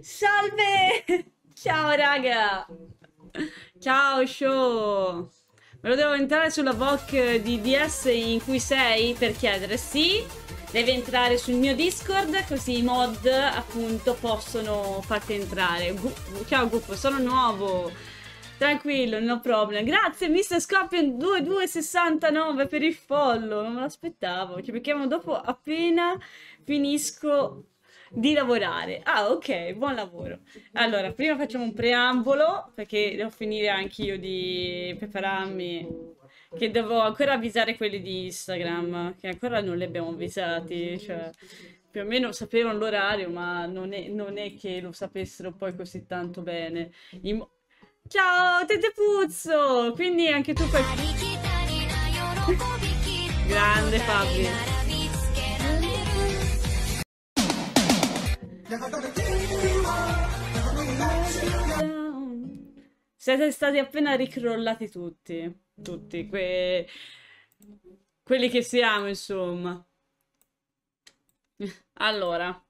Salve! Ciao raga! Ciao show! Me lo devo entrare sulla VOC di DS in cui sei per chiedere sì. Devi entrare sul mio Discord così i mod appunto possono farti entrare. Gu Ciao Guffo, sono nuovo. Tranquillo, no problem. Grazie Mr. Scorpion 2269 per il follow. Non me l'aspettavo. Ci becchiamo dopo appena finisco di lavorare. Ah, ok, buon lavoro. Allora, prima facciamo un preambolo perché devo finire anch'io di prepararmi. Che devo ancora avvisare quelli di Instagram, che ancora non li abbiamo avvisati. Cioè, più o meno sapevano l'orario, ma non è, non è, che lo sapessero poi così tanto bene. In... Ciao, Tete Puzzo! Quindi anche tu puoi... Grande Fabio. Siete stati appena ricrollati tutti. Tutti. Que... Quelli che siamo, insomma. Allora.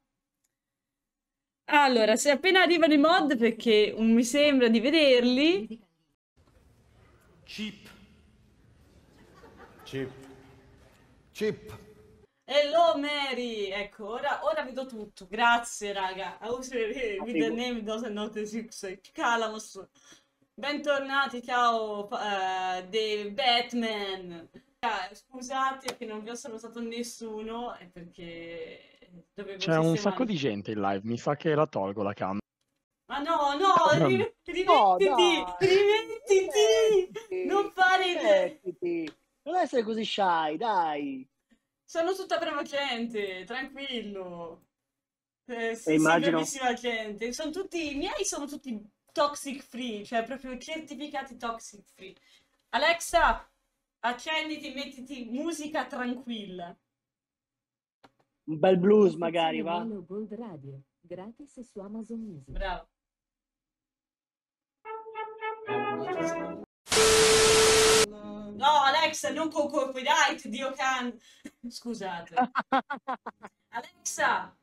Allora, se appena arrivano i mod, perché mi sembra di vederli... Chip. Chip. Chip. Hello Mary! Ecco, ora, ora vedo tutto. Grazie, raga. Video name doesn't know the six. Bentornati, ciao, uh, The Batman. Scusate che non vi ho salutato nessuno, è perché dovevo C'è un sacco di gente in live, mi sa che la tolgo la cam. Ma no, no, ri rimettiti, no, rimettiti, non fare... Rimettiti. Non essere così shy, dai. Sono tutta brava gente, tranquillo. Eh, sì, immagino... bravissima gente. Sono tutti, i miei sono tutti toxic free, cioè proprio certificati toxic free. Alexa, accenditi, mettiti musica tranquilla. Un bel blues magari, va? Gold Radio, gratis su Amazon Music. Bravo. No, Alexa, non con copyright, Dio can. Scusate. Alexa,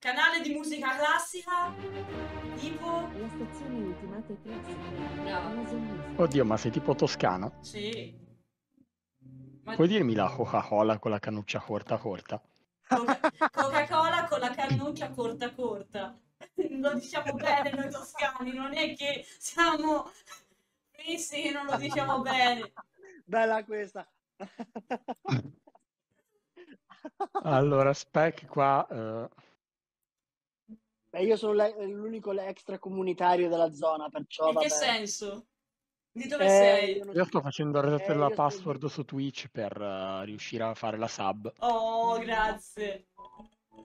canale di musica classica, tipo... La stazione ultimata classica. Oddio, ma sei tipo toscano? Sì. Ma... Puoi dirmi la Coca-Cola con la cannuccia corta corta? Coca-Cola con la cannuccia corta corta. Lo diciamo bene noi toscani, non è che siamo fissi che non lo diciamo bene. Bella questa. allora, spec qua... Uh... Beh, io sono l'unico extracomunitario della zona, perciò... In vabbè. che senso? Di dove eh, sei? Io, io sto facendo il reset eh, della password sono... su Twitch per uh, riuscire a fare la sub. Oh, grazie.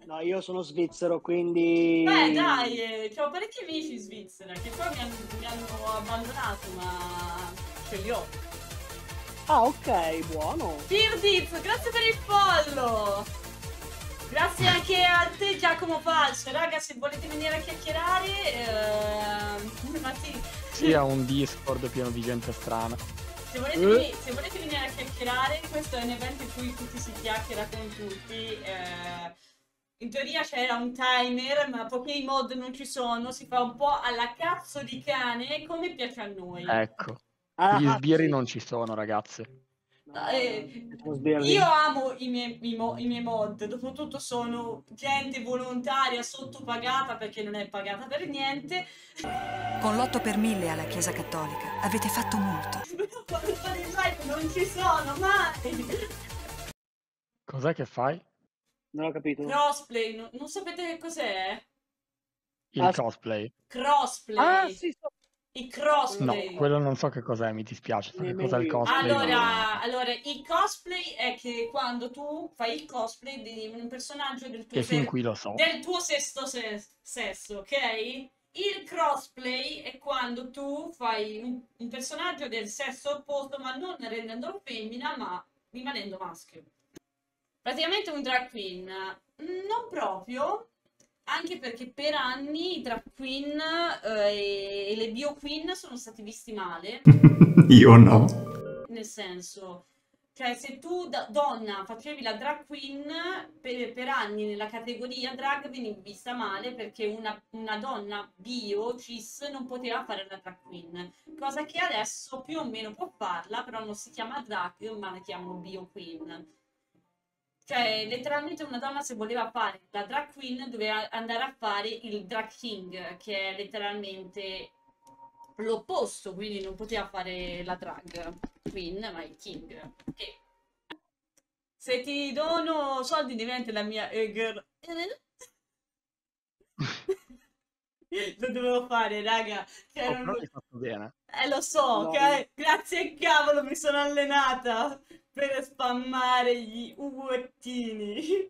No, io sono svizzero, quindi... Beh, dai, eh, ho parecchi amici in Svizzera che poi mi hanno, mi hanno abbandonato, ma ce li ho. Ah, ok, buono. Firdiz, grazie per il follow. Grazie anche a te Giacomo Falso. Raga, se volete venire a chiacchierare, eh, infatti... Sì, ha un Discord pieno di gente strana. Se volete, uh. venire, se volete, venire, a chiacchierare, questo è un evento in cui tutti si chiacchiera con tutti. Eh, in teoria c'era un timer, ma poiché i mod non ci sono, si fa un po' alla cazzo di cane, come piace a noi. Ecco. Ah, Gli sbirri non ci sono, ragazze. Eh, io amo i miei, i, mo, i miei, mod, dopotutto sono gente volontaria sottopagata perché non è pagata per niente. Con l'8 per 1000 alla Chiesa Cattolica avete fatto molto. Quando fare il live non ci sono mai. Cos'è che fai? Non ho capito. Crossplay, no, non sapete che cos'è? Il ah, cosplay. Crossplay. Ah, sì, so i crossplay. No, quello non so che cos'è, mi dispiace. So che cos'è il cosplay. Allora, no. allora, il cosplay è che quando tu fai il cosplay di un personaggio del tuo, e lo so. del tuo sesto se sesso, ok? Il crossplay è quando tu fai un, un, personaggio del sesso opposto, ma non rendendolo femmina, ma rimanendo maschio. Praticamente un drag queen. Non proprio, anche perché per anni i drag queen eh, e le bio queen sono stati visti male. Io no. Nel senso, Cioè, se tu da donna facevi la drag queen per, per anni nella categoria drag venivi vista male perché una, una donna bio, cis, non poteva fare la drag queen. Cosa che adesso più o meno può farla, però non si chiama drag, ma la chiamano bio queen. Cioè, letteralmente una donna se voleva fare la drag queen doveva andare a fare il drag king, che è letteralmente l'opposto, quindi non poteva fare la drag queen, ma il king. Che se ti dono soldi diventi la mia eh, girl. Lo dovevo fare, raga. Cioè, Oh, l'hai fatto bene. Eh, lo so, No. che- grazie al cavolo mi sono allenata per spammare gli uottini.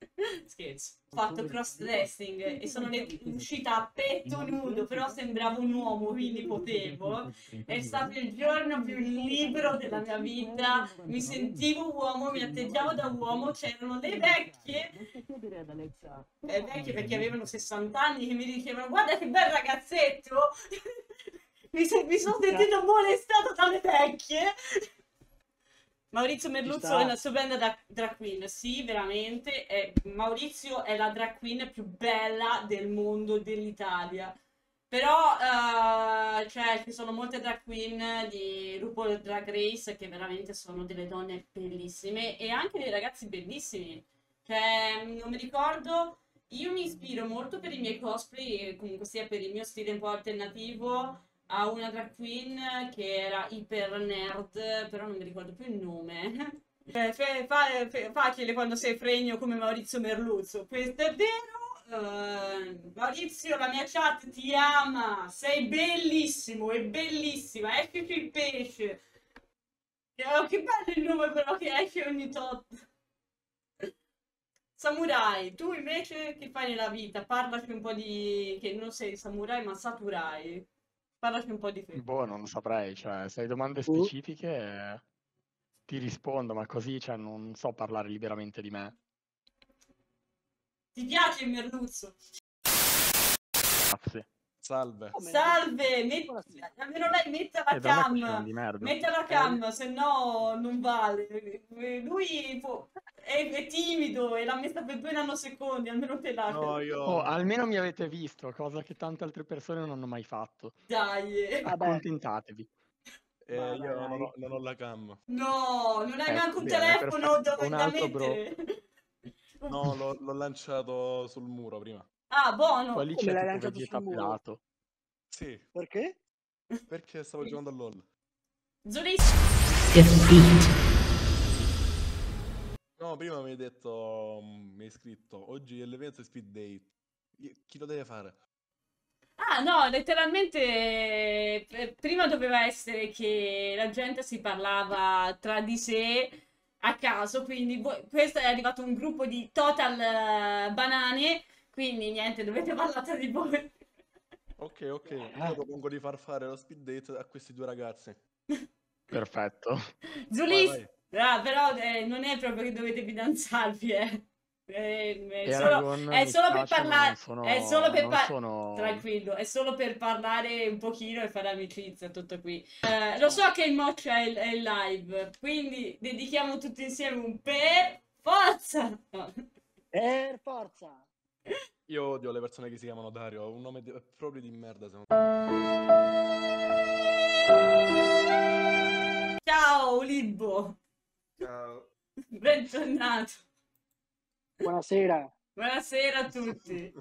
Scherzo. Ho fatto cross dressing e sono le- uscita a petto nudo, però sembravo un uomo, quindi potevo. È stato il giorno più libero della mia vita. Mi sentivo uomo, mi atteggiavo da uomo, c'erano le vecchie. Eh, vecchie perché avevano 60 anni che mi dicevano guarda che bel ragazzetto. Mi, se- mi sono sentito molestato dalle vecchie Maurizio Merluzzo è una stupenda da- drag queen. Sì veramente è- Maurizio è la drag queen più bella del mondo dell'Italia. Però eh, cioè, ci sono molte drag queen di RuPaul Drag Race che veramente sono delle donne bellissime e anche dei ragazzi bellissimi. Cioè, non mi ricordo, io mi ispiro molto per i miei cosplay, comunque sia per il mio stile un po' alternativo, a una drag queen che era iper nerd, però non mi ricordo più il nome. Eh, fe- fa- fe- facile quando sei fregno come Maurizio Merluzzo, questo è vero. Eh, Maurizio, la mia chat ti ama, sei bellissimo, è bellissima, esci il pesce. Oh, che bello il nome però che esce ogni tot. Samurai, tu invece che fai nella vita? Parlaci un po' di... che non sei samurai ma saturai. Parlaci un po' di te. Boh, non lo saprei, cioè, se hai domande Uh. specifiche eh, ti rispondo, ma così, cioè, non so parlare liberamente di me. Ti piace il merluzzo? Grazie. Salve. Come? Salve, met- Buonasera. almeno lei metta la E facevano cam. Metta la cam, se no non vale. Lui può- è, è timido e l'ha messa per due nanosecondi, almeno te la No, io... Oh, almeno mi avete visto, cosa che tante altre persone non hanno mai fatto. Dai. Accontentatevi. eh, io non, ho, non ho la cam. No, non hai Eh, neanche un bene, telefono dove da mettere. No, l'ho, l'ho lanciato sul muro prima. Ah, buono. Poi lì Come c'è l'hai lanciato Vegeta sul muro? pelato. Sì, perché? perché stavo giocando a LOL. Zulis. No, prima mi hai detto, mm, mi hai scritto, oggi è l'evento speed date. Io- Chi lo deve fare? Ah, no, letteralmente eh, prima doveva essere che la gente si parlava tra di sé a caso, quindi questo è arrivato un gruppo di total eh, banane, quindi niente, dovete parlare tra di voi. Ok, ok, io propongo di far fare lo speed date a questi due ragazzi. Perfetto. Zulis, ah, però eh, non è proprio che dovete fidanzarvi, eh. Eh, È, E solo, è solo per parlare, sono- è solo per non par- sono- tranquillo, è solo per parlare un pochino e fare amicizia, tutto qui. Eh, lo so che il Moch è è live, quindi dedichiamo tutti insieme un per forza! Per forza! Io odio le persone che si chiamano Dario, ho un nome di- proprio di merda. secondo me. Ciao Libbo, Ciao. bentornato. Buonasera. Buonasera a tutti.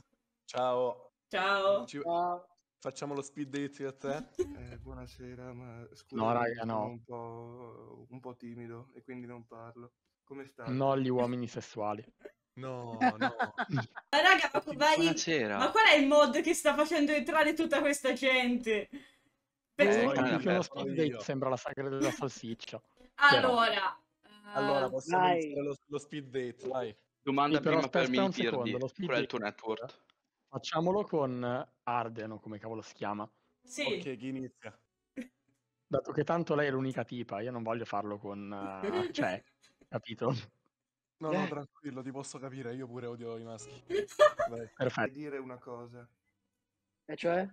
Ciao, Ciao. ci- Ciao. facciamo lo speed date e te? Eh, buonasera, ma scusa, No, raga, sono no. un po', un po' timido e quindi non parlo. Come state? Non gli uomini sessuali. No, no. Ma raga, ma, vai- Buonasera. ma qual è il mod che sta facendo entrare tutta questa gente? Per- Eh, Eh, sembra la sagra della salsiccia. Allora, Allora, eh, possiamo Dai. iniziare lo, lo speed date, vai. Domanda Sì, però prima per Qual è il date- tuo network? Facciamolo con Arden, o come cavolo si chiama. sì. Ok, chi inizia? Dato che tanto lei è l'unica tipa, io non voglio farlo con... eh, cioè, capito? No, Eh. no, tranquillo, ti posso capire, io pure odio i maschi. Vai. Vorrei Perfetto. dire una cosa. E cioè?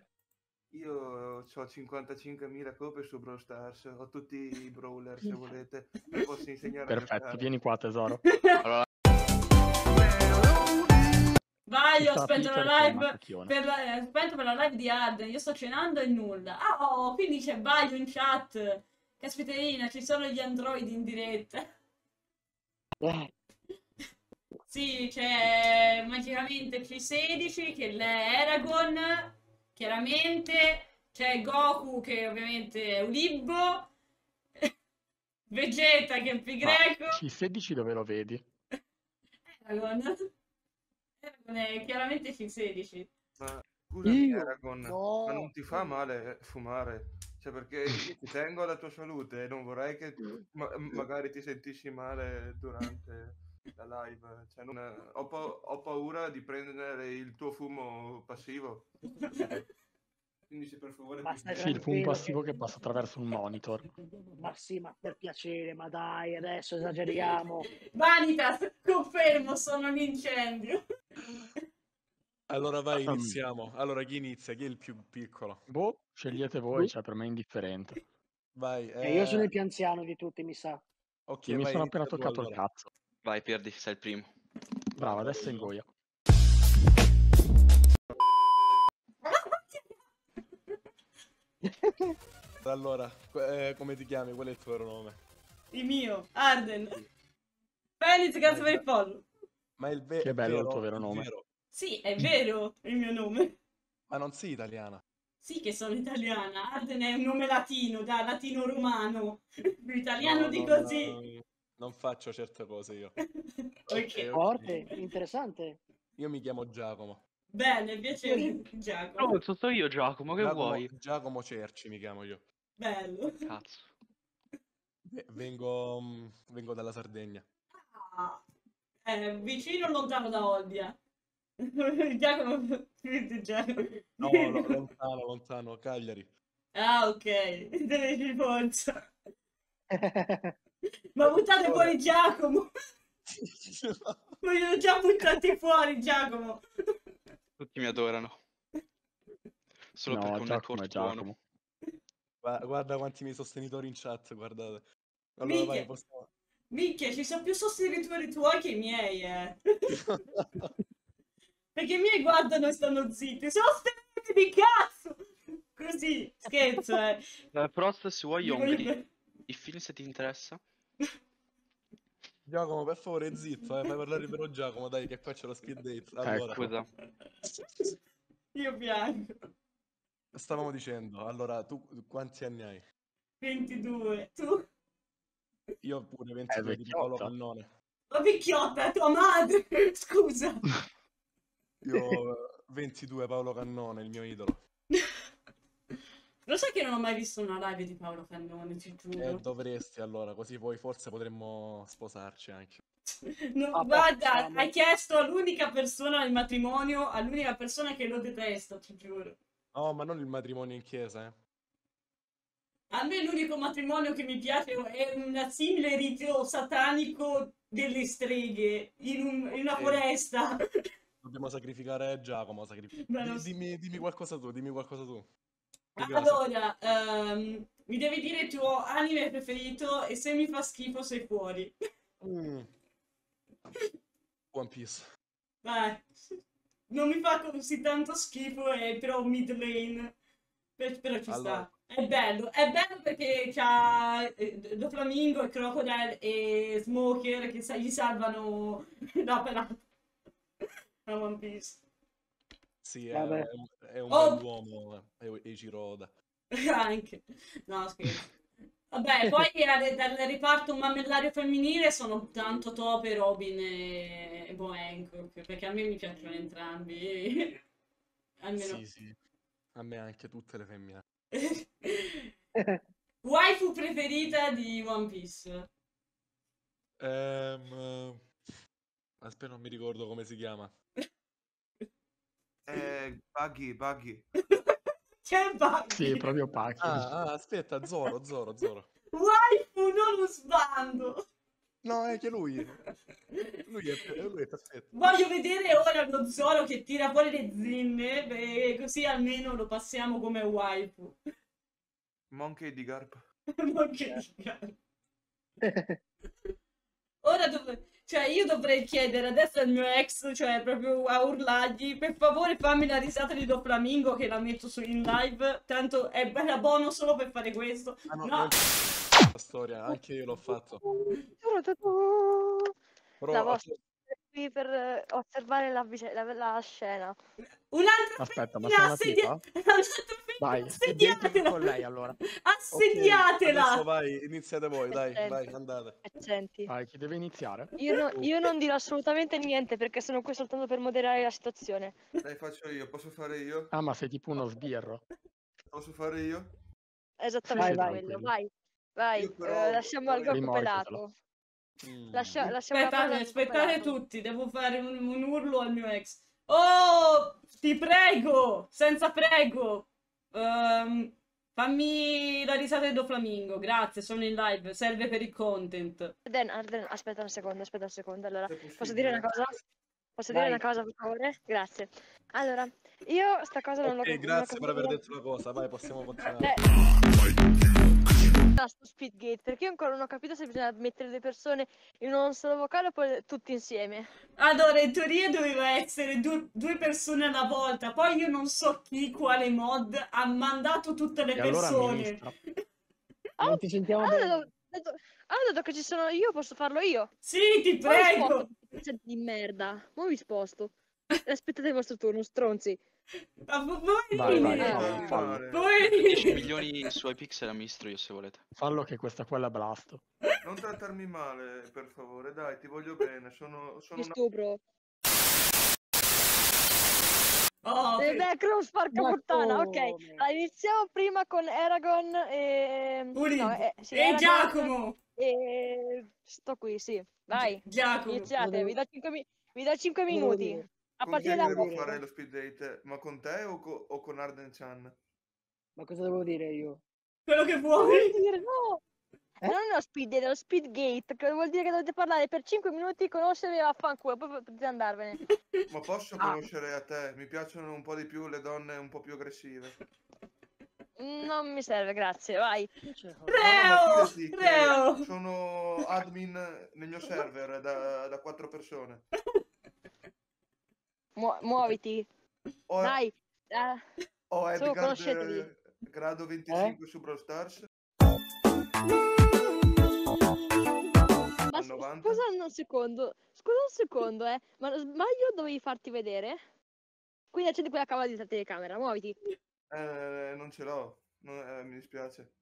Io ho 55.000 copie su Brawl Stars, ho tutti i brawler se volete, vi posso insegnare Perfetto, vieni qua tesoro. Allora, Vai, ho spento la live per la, eh, spento per la live di Arden. Io sto cenando e nulla. Ah, oh, quindi c'è Baio in chat. Caspiterina, ci sono gli androidi in diretta. Eh, Sì, c'è magicamente C16 che è Eragon, chiaramente. C'è Goku che ovviamente è Ulibbo. Vegeta che è Pi Ma greco. C16 dove lo vedi? Eragon. Eragon è chiaramente C16. Ma scusami Io? Aragon, No. ma non ti fa male fumare? Cioè perché ti tengo alla tua salute e non vorrei che ma- magari ti sentissi male durante la live. Cioè, non- ho, pa- ho paura di prendere il tuo fumo passivo. Quindi se per favore stai Sì, il fumo passivo che- che passa attraverso un monitor. Ma sì, ma per piacere, ma dai, adesso esageriamo. Vanitas, confermo, sono un incendio. Allora vai, Um. iniziamo. Allora chi inizia? Chi è il più piccolo? Boh, scegliete voi, cioè per me è indifferente. Vai. E io sono eh, il più anziano di tutti, mi sa. Ok, mi sono appena toccato il allora. cazzo. Vai, perdi, sei il primo. Bravo, adesso è in goia. Allora, eh, come ti chiami? Qual è il tuo vero nome? Il mio, Arden. Fenix, grazie per il follow. Ma è il ve- Che bello il vero- tuo vero nome. vero. Sì, è vero il mio nome. Ma non sei italiana. Sì che sono italiana. Arden è un nome latino, da latino romano. Più italiano No, di non- così. Non faccio certe cose io. ok. Forte, interessante. Io mi chiamo Giacomo. Bene, piacere, Giacomo. No, sono io Giacomo, che Giacomo, vuoi? Giacomo Cerci mi chiamo io. Bello. Cazzo. Ve- Vengo, mm, vengo dalla Sardegna. Ah, eh, vicino o lontano da Olbia? Giacomo, Giacomo. No, no, lontano, lontano, Cagliari. Ah, ok. Deve forza. Ma buttate fuori Giacomo. Vogliono già buttati fuori Giacomo. Tutti mi adorano. Solo No, perché un Giacomo è. Giacomo. Gua- Guarda quanti miei sostenitori in chat, guardate. Allora vai, Minchia. possiamo... Minchia, ci sono più sostenitori tuoi che i miei, eh. Perché i miei guardano e stanno zitti. Sostenetemi, cazzo! Così, scherzo, eh. Eh, Frost, se vuoi, bene. Il film se ti interessa. Giacomo, per favore, zitto, eh, fai parlare però Giacomo, dai, che qua c'è lo speed date. Allora, Scusa. Io piango. stavamo dicendo, allora, tu quanti anni hai? 22. Tu? Io pure 22 di Paolo. Cannone. Ma picchiotta, tua madre! Scusa. Io eh, 22 Paolo Cannone, il mio idolo. Lo sai che non ho mai visto una live di Paolo Cannone, ti giuro. dovresti allora, così poi forse potremmo sposarci anche. No, Ah, guarda, facciamo. hai chiesto all'unica persona del matrimonio, all'unica persona che lo detesta, ti giuro. No, ma non il matrimonio in chiesa, eh. A me l'unico matrimonio che mi piace è un simile rito satanico delle streghe in, un- in una foresta. Dobbiamo sacrificare Giacomo. sacrifi- Beh, Di- non so. dimmi, dimmi qualcosa tu, dimmi qualcosa tu. Allora, ehm, mi devi dire il tuo anime preferito e se mi fa schifo sei fuori. Mm. One Piece. Vai. Non mi fa così tanto schifo, è però mid lane. Per- però ci Allora. sta. È bello, è bello perché c'ha eh, Doflamingo e Crocodile e Smoker che sa- gli salvano la pelata. One Piece. Sì, è, è un, Oh. bell'uomo, è Eiichiro Oda. Anche. No, scherzo. Vabbè, poi dal reparto mammellario femminile sono tanto top e Robin e, Bo Hancock, perché a me mi piacciono entrambi. Almeno... Sì, sì. A me anche tutte le femmine. Waifu preferita di One Piece? Eh, aspetta, non mi ricordo come si chiama. Eh, Buggy, Buggy. C'è Buggy. Sì, proprio pacchi. Ah, ah, aspetta, Zoro, Zoro, Zoro. Waifu, non lo sbando. No, è che lui. Lui è, lui è perfetto. Voglio vedere ora lo Zoro che tira fuori le zinne, beh, così almeno lo passiamo come waifu. Monkey di Garp. Ma che cazzo. Ora dov- cioè io dovrei chiedere adesso al mio ex, cioè proprio a urlargli, per favore fammi la risata di Doflamingo che la metto su in live, tanto è bella buono solo per fare questo. Ah, no, La storia, anche io l'ho fatto. Però Stavo qui per eh, osservare la, la, la scena. Un'altra Aspetta, ma sei una un'altra Vai, assediatela, con lei allora. assediatela. adesso vai, iniziate voi, dai, Senti. vai, andate. Senti, Vai, chi deve iniziare? io, no- io non dirò assolutamente niente perché sono qui soltanto per moderare la situazione. Dai, faccio io. Posso fare io? Ah, ma sei tipo uno sbirro. Posso fare io? Esattamente Vai, vai. quello, vai. Vai, Io però eh, lasciamo al corpo Rimorchiatelo. pelato. Mm. Lascia, lasciamo Aspettate, aspettate tutti, devo fare un, un urlo al mio ex. Oh, ti prego, senza prego. Ehm, fammi la risata di Doflamingo, grazie, sono in live, serve per il content. Arden, Arden, aspetta un secondo, aspetta un secondo. Allora, posso dire una cosa? Posso dire Vai. una cosa, per favore? Grazie. Allora, io sta cosa non l'ho Ok, grazie per aver detto la cosa, vai, possiamo continuare. Eh, Sto Speedgate, perché io ancora non ho capito se bisogna mettere due persone in un solo vocale o poi tutti insieme. Allora, in teoria doveva essere due, due persone alla volta, poi io non so chi, quale mod, ha mandato tutte le E allora persone. amministra. Non ti sentiamo Allora, bene. dato, dato- allora, dato che ci sono io, posso farlo io. Sì, ti Poi mi sposto, prego. di merda. Mo mi sposto. Aspettate il vostro turno, stronzi. Ma voi, Vai, vai, fallo, fallo. Animale. 10 voi, milioni su iPixel amministro io se volete. Fallo che questa qua è la blasto. Non trattarmi male, per favore, dai, ti voglio bene. Sono, sono Ti una... stupro. oh, Eh, beh, Cruz, porca puttana, ok. Allora, iniziamo prima con Aragon e... Uri. no, eh, sì, e Giacomo, E... Sto qui, sì. Vai, Giacomo. iniziate, vi do 5, vi do cinque Cosa minuti. A Con chi partire da... devo fare lo speed date? Ma con te o, co- o con Arden Chan? Ma cosa devo dire io? quello che vuoi. dire no! Eh? Non è lo speed date, è lo speed gate, che vuol dire che dovete parlare per 5 minuti, conoscervi e vaffanculo, poi potete andarvene. Ma posso Ah. conoscere a te? Mi piacciono un po' di più le donne un po' più aggressive. Non mi serve, grazie, vai. Cioè, No, Reo, Reo. sono admin nel mio server da, da quattro persone. Mu- muoviti, Ho, dai. eh, Edgar conoscetevi. eh, grado 25 su Brawl Stars. ma Al s- 90. scusa un secondo, scusa un secondo, eh, ma non sbaglio dovevi farti vedere? Quindi accendi quella cavolo di telecamera, muoviti. Eh, non ce l'ho, non- eh, mi dispiace.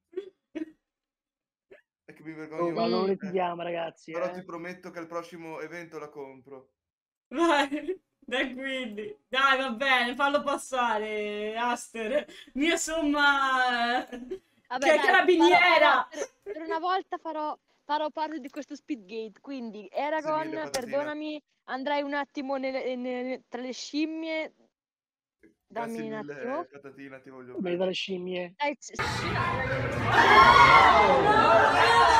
È che mi Oh, vergogno. ma non eh, litighiamo, ragazzi. Però eh. ti prometto che al prossimo evento la compro. Vai, dai quindi. Dai, va bene, fallo passare, Aster. Mia somma... Vabbè, che dai, carabiniera! farò- farò- per, una volta farò, farò parte di questo Speedgate, quindi Eragon, perdonami, andrai un attimo nelle- nelle- tra le scimmie. Dammi un attimo. Catatina, ti voglio bene. dalle scimmie. Zi-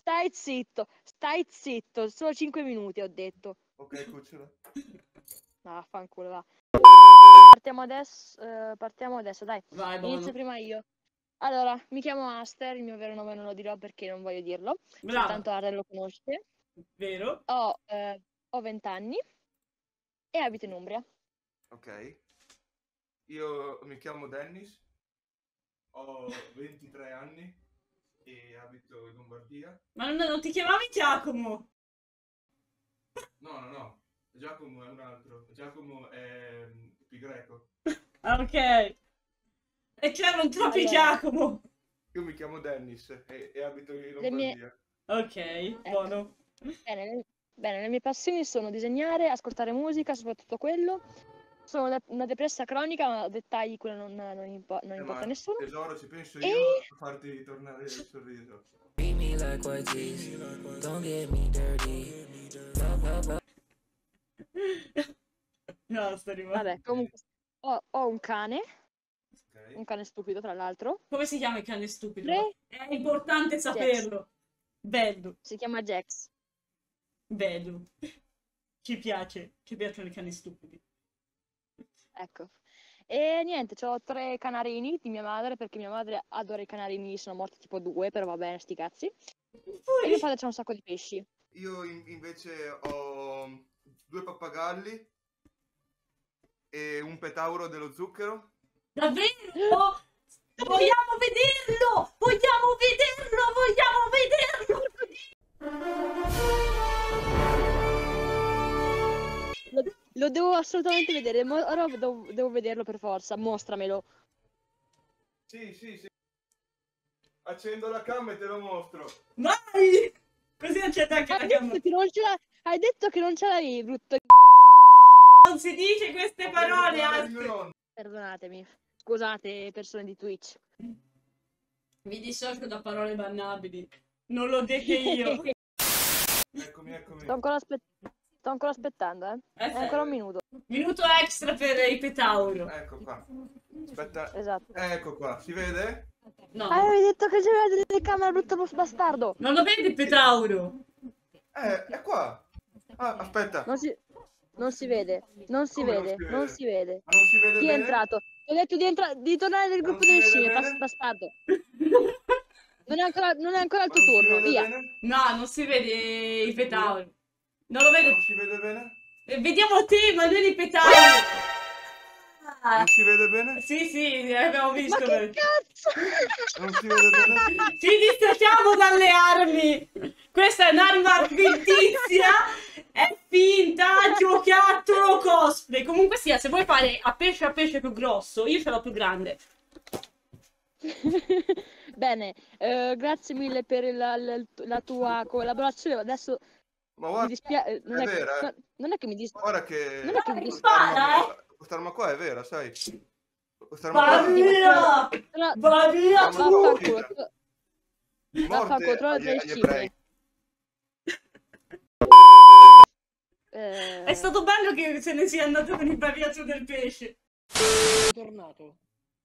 stai zitto, stai zitto, solo 5 minuti ho detto. Ok, cucciola. No, vaffanculo, va. Partiamo adesso, eh, partiamo adesso, dai. Vai, Inizio buono. prima io. Allora, mi chiamo Aster, il mio vero nome non lo dirò perché non voglio dirlo. Bravo, Tanto Arden lo conosce. vero? Ho, eh, ho 20 anni e abito in Umbria. Ok. Io mi chiamo Dennis, ho 23 anni e abito in Lombardia. Ma non, non ti chiamavi Giacomo? No, no, no. Giacomo è un altro. Giacomo è mm, pi greco. Ok. E c'erano troppi Allora. Giacomo. Io mi chiamo Dennis e, e abito in Le mie- Lombardia. Ok, buono. Bene, le, bene, le mie passioni sono disegnare, ascoltare musica, soprattutto quello. Sono una, una depressa cronica, ma dettagli quello non, non impo- non Eh, importa a nessuno. tesoro, ci penso E- io a farti tornare il sorriso. No, sto rimando. Vabbè, comunque ho, ho un cane, Ok? un cane stupido tra l'altro. Come si chiama il cane stupido? Re- È importante saperlo. Bello. Si chiama Jax. Vedo. Ci piace, ci piacciono i cani stupidi. Ecco. E niente, ho tre canarini di mia madre perché mia madre adora i canarini, sono morti tipo due, però va bene, sti cazzi. E mio padre c'ha un sacco di pesci. Io in- invece ho due pappagalli e un petauro dello zucchero. Davvero? Vogliamo vederlo! Vogliamo vederlo! Vogliamo vederlo! Lo, lo devo assolutamente vedere, mo- ora devo, devo vederlo per forza, mostramelo. Sì, sì, sì. Accendo la cam e te lo mostro. Vai! Così accetta anche la camera. detto che non ce hai detto che non ce l'avevi, brutto. Non si dice queste parole, Alfred. Perdonatemi. Scusate, persone di Twitch. Mi dissocio da parole bannabili. Non l'ho detto io. Eccomi, eccomi. Sto ancora, aspe- sto ancora aspettando, eh. Eh, È ancora un minuto. Minuto extra per i petauro. Ecco qua. Aspetta. Esatto. Ecco qua, si vede? No. Avevi detto che c'era delle telecamere, brutto bastardo. Non lo vedi il petauro? Eh, è qua. Ah, aspetta. Non si, non si vede, non si Come vede, non si vede. Ma non si vede Chi è bene? entrato? Ti ho detto di, entra- di tornare nel gruppo delle bene? bas- bastardo. Non è ancora, non è ancora il Ma tuo turno, via. bene? No, non si vede il petauro. Non lo vedo. Non si vede bene? Eh, Vediamo te, ma non il petauro. Ah, Non si vede bene? Sì, sì, abbiamo Ma visto. che cazzo? Non si vede bene? Ci distracciamo dalle armi. Questa è un'arma fittizia. È finta, giocattolo, cosplay. Comunque sia, se vuoi fare a pesce a pesce più grosso, io ce l'ho più grande. Bene, eh, grazie mille per la, la- la tua collaborazione. Adesso Ma mi guarda, dispiace. Non, è è che- vera, eh. no- non è che mi dispiace. guarda che... Non è che mi Guarda, dispiace. spara, eh. Quest'arma qua è vera, sai? Quest'arma Va qua è via! Va via Ma tu! Vaffanculo. tro- morte Vaffanculo, trova agli, tre agli ebrei. scimmie. Eh, È stato bello che se ne sia andato con il baviato del pesce. Ritornato.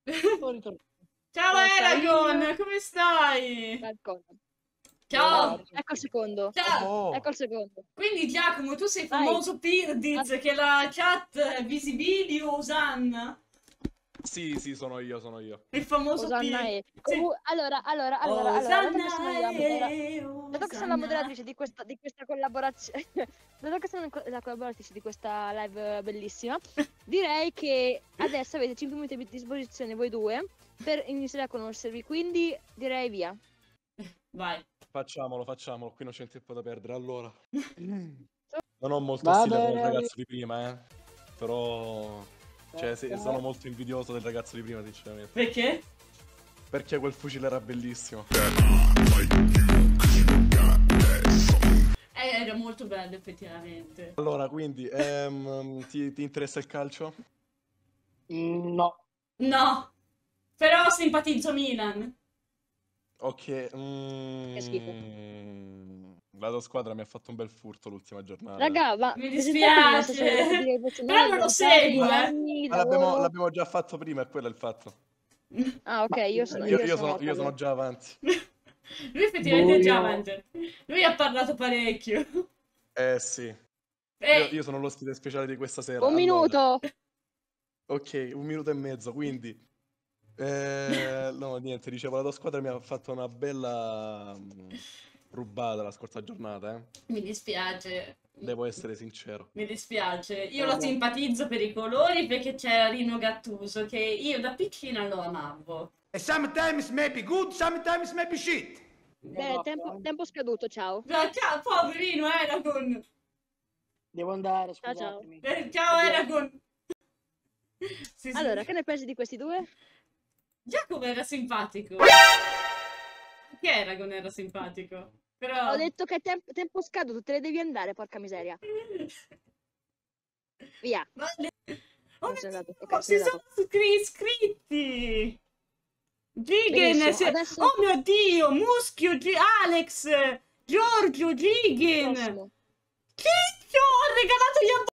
Sono ritornato. Ciao Eragon, come stai? Ciao! Ecco il secondo. Ciao! Oh, Ecco il secondo. Quindi Giacomo, tu sei famoso Pirdiz, Ah. che la chat Visibilio Osanna? Sì, sì, sono io, sono io. Il famoso Osanna e... Comu- Allora, allora, allora, allora, dato che sono io la modera- e dato che sono la moderatrice di questa, di questa collaborazione, dato che sono la collaboratrice di questa live bellissima, direi che adesso avete 5 minuti a disposizione voi due per iniziare a conoscervi, quindi direi via. Vai. Facciamolo, facciamolo, qui non c'è tempo da perdere. Allora, non ho molto Va stile come il bene. ragazzo di prima, eh. Però, cioè, sì, sono molto invidioso del ragazzo di prima, sinceramente. Perché? Perché quel fucile era bellissimo. Eh, era molto bello effettivamente. Allora, quindi, ehm, ti, ti interessa il calcio? Mm, No. No, però simpatizzo Milan. Ok, mm, schifo. La tua squadra mi ha fatto un bel furto l'ultima giornata. Raga, ma Mi dispiace. vostro Però non lo seguo, eh. Ma l'abbiamo, l'abbiamo già fatto prima, e quello è il fatto. Ah, ok, io sono, Io, io io sono, io sono già avanti. Lui effettivamente è già Buio. avanti. Lui ha parlato parecchio. Eh sì, io, Eh, io sono l'ospite speciale di questa sera. Un Allora, minuto! Ok, un minuto e mezzo, quindi... eh, no, niente, dicevo, la tua squadra mi ha fatto una bella rubata la scorsa giornata, eh. mi dispiace. Devo essere sincero. Mi dispiace. Io lo simpatizzo per i colori perché c'era Rino Gattuso che io da piccina lo amavo. Sometimes maybe good, sometimes maybe shit. Bene, tempo, tempo scaduto, ciao. Ma Ciao, poverino Eragon. Devo andare, Ciao, ciao. scusatemi. Eh, Ciao Eragon. Sì, sì. Allora, che ne pensi di questi due? Giacomo era simpatico. Che Eragon era simpatico. Però... Ho detto che è tempo, tempo scaduto, te ne devi andare, porca miseria. Via. Ma le- Oh Non sei andato, Dio, ok, si sono iscri- iscritti! Gigen, si- adesso- oh mio Dio, Muschio, Gi- Alex, Giorgio, Gigen, Prossimo. Ho regalato gli